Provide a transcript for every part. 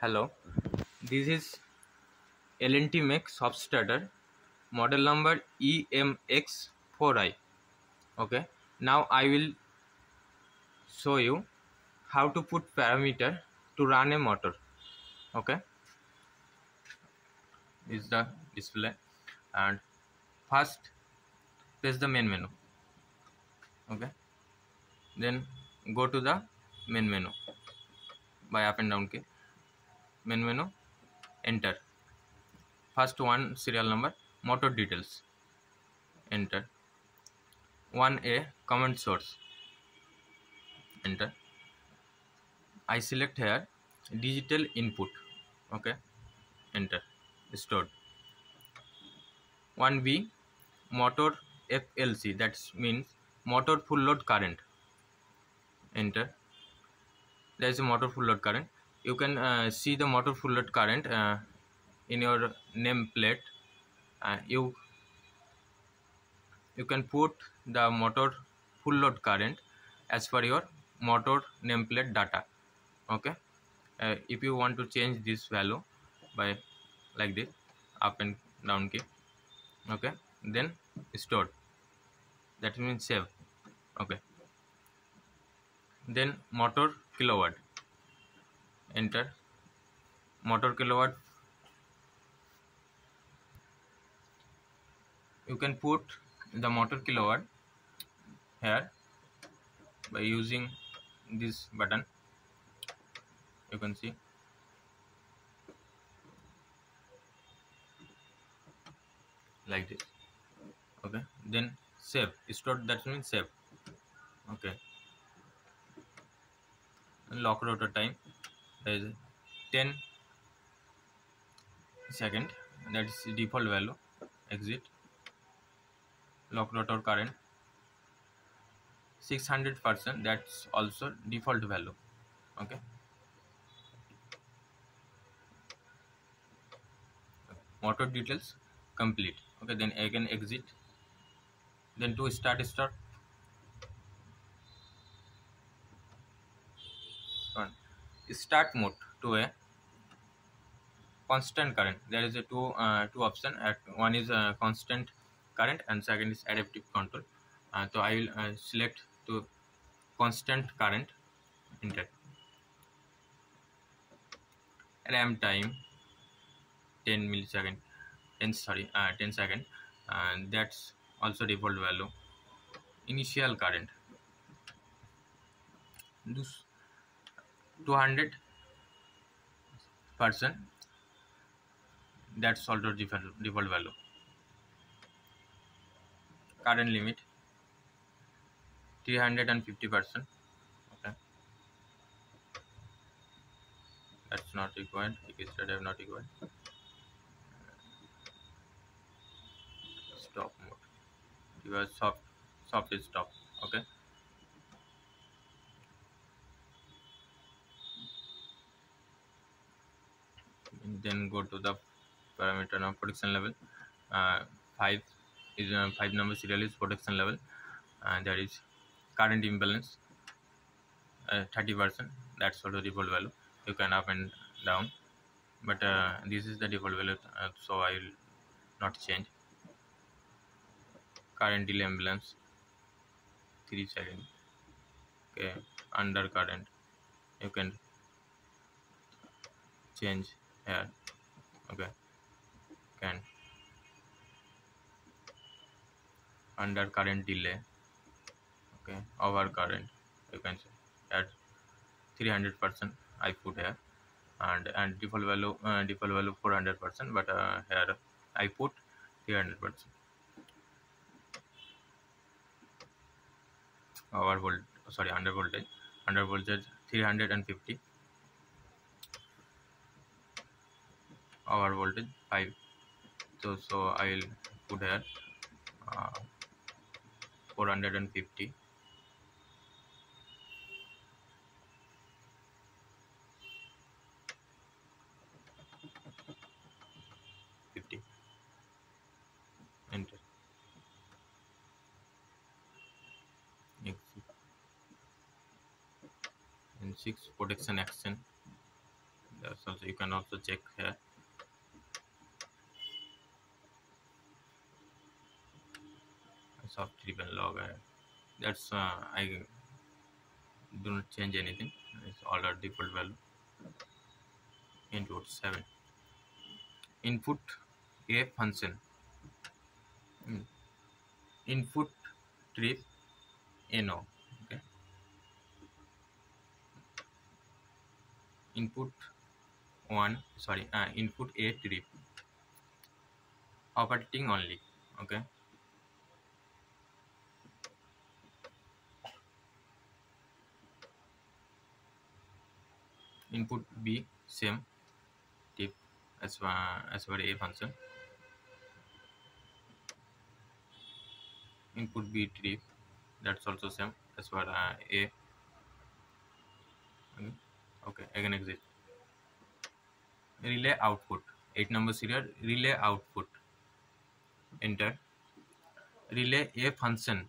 Hello this is L N T make soft starter model number E M X four I okay now I will show you how to put parameter to run a motor okay is the display and first press the main menu okay then go to the main menu by up and down key main menu enter. First one serial number motor details. Enter. 1a command source. Enter. I select here digital input. Okay. Enter. Stored. 1b motor flc that means motor full load current. Enter. There is a motor full load current you can uh, see the motor full load current uh, in your nameplate. Uh, you you can put the motor full load current as per your motor nameplate data okay? Uh, if you want to change this value by like this up and down key okay? Then store. That means save okay? Then motor kilowatt enter. Motor kilowatt. You can put the motor kilowatt here by using this button. You can see. Like this. Okay. Then save store that means save okay. And lock rotor time 10 second that is default value exit lock rotor current 600 percent that's also default value okay motor details complete okay then again exit then to start start start mode to a constant current. There is a two uh, two option. At one is a constant current and second is adaptive control. Uh, so i will uh, select to constant current enter ramp time 10 millisecond 10 sorry uh, 10 second. And that's also default value. Initial current. This 200 percent. That's also default, default value. Current limit 350 percent. Okay. That's not required. Registered have not required. Stop mode. Because soft soft is stop. Okay then go to the parameter of protection level. Uh, 5 is uh, 5 number serial is protection level and there is current imbalance uh, 30 percent. That's also default value. You can up and down but uh, this is the default value uh, so i will not change. Current delay imbalance 3 second okay under current. You can change here okay can under current delay okay over current you can say at 300 percent i put here and and default value uh, default value 400 percent but uh, here i put 300 percent over volt sorry under voltage under voltage 350 our voltage 5 so so i'll put here uh, 450 50 enter. And 6 protection action. That's also you can also check here soft driven log that's uh, I do not change anything. It's all our default value. Input 7 input a function. Hmm. input trip A no okay? Input one sorry uh, input a trip. Operating only okay input b same tip as far as for a function input b trip that's also same as for uh, a okay again exit relay output 8 number serial relay output enter relay a function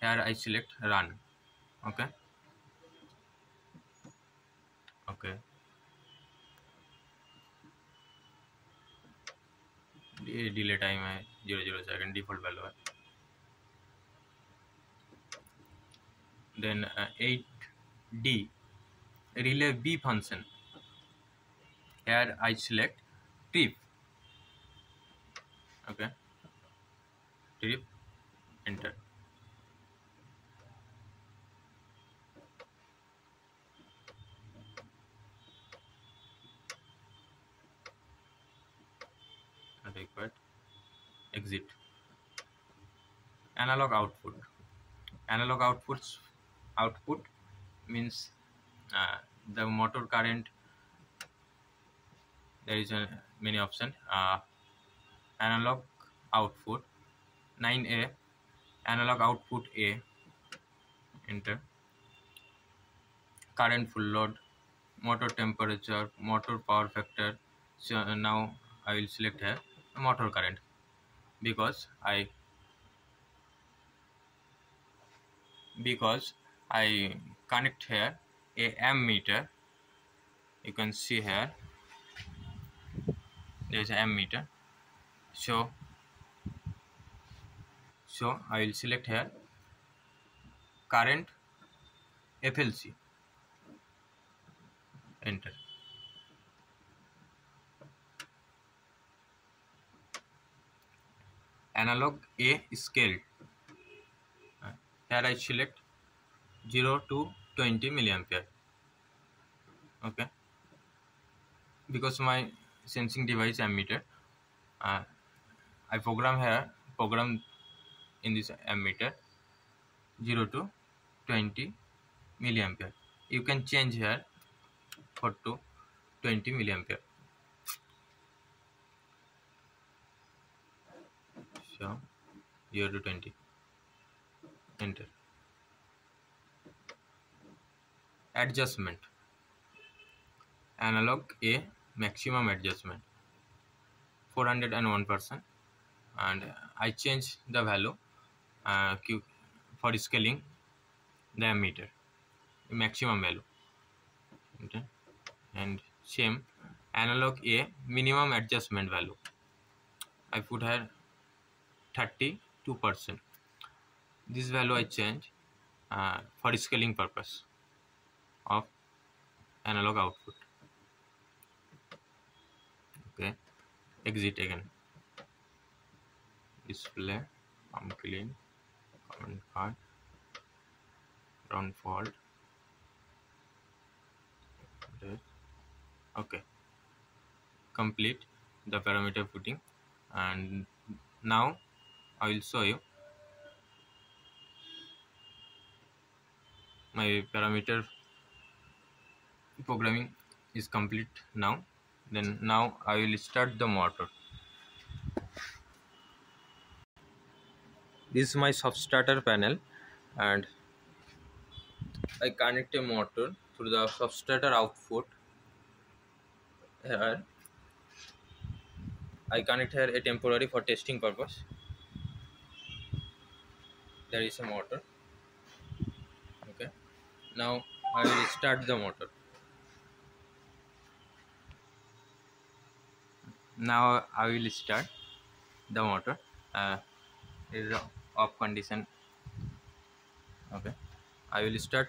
here i select run okay okay. Delay time है zero zero second default value है। Then at D relay B function here I select trip okay trip enter exit. Analog output. Analog outputs output means uh, the motor current there is a many option uh, analog output 9a analog output a enter. Current full load motor temperature motor power factor so now i will select here motor current because I because I connect here a ammeter you can see here there is an ammeter so so I will select here current FLC enter analog A scale. Here I select 0 to 20 milliampere. Okay. Because my sensing device ammeter, uh, I program here, program in this ammeter 0 to 20 milliampere. You can change here for to 20 milliampere. So 0 to 20 enter adjustment analog a maximum adjustment 401 percent and I change the value uh, for scaling the ammeter maximum value okay and same analog a minimum adjustment value I put here 32 percent. This value I change uh, for scaling purpose of analog output. Okay exit again. Display I'm clean comment card run fault. Okay complete the parameter putting and now I will show you my parameter programming is complete now. Then now I will start the motor. This is my soft starter panel and I connect a motor through the soft starter output here. I connect here a temporary for testing purpose there is a motor. Okay. Now I will start the motor. Now I will start the motor. Uh, is off condition. Okay. I will start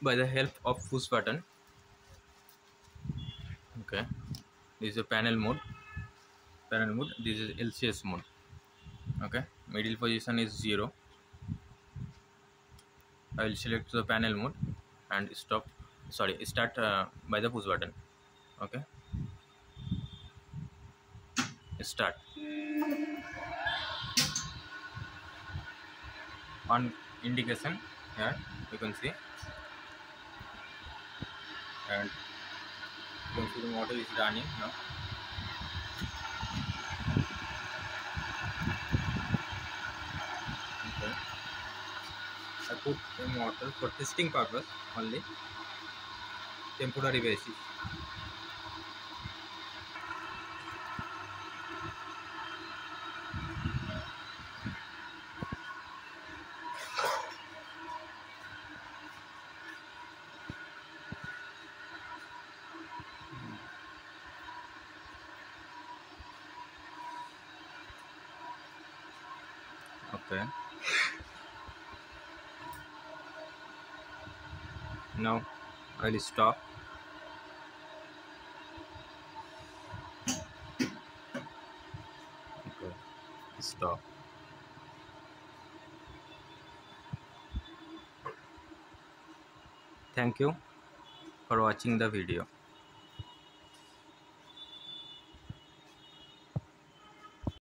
by the help of push button. Okay. This is a panel mode. Panel mode. This is LCS mode okay. Middle position is 0 I will select the panel mode and stop. Sorry start uh, by the push button. Okay. Start. On indication here you can see. And you can see the motor is running now put the motor for testing purpose only temporary basis okay now. I'll stop. Okay. Stop. Thank you for watching the video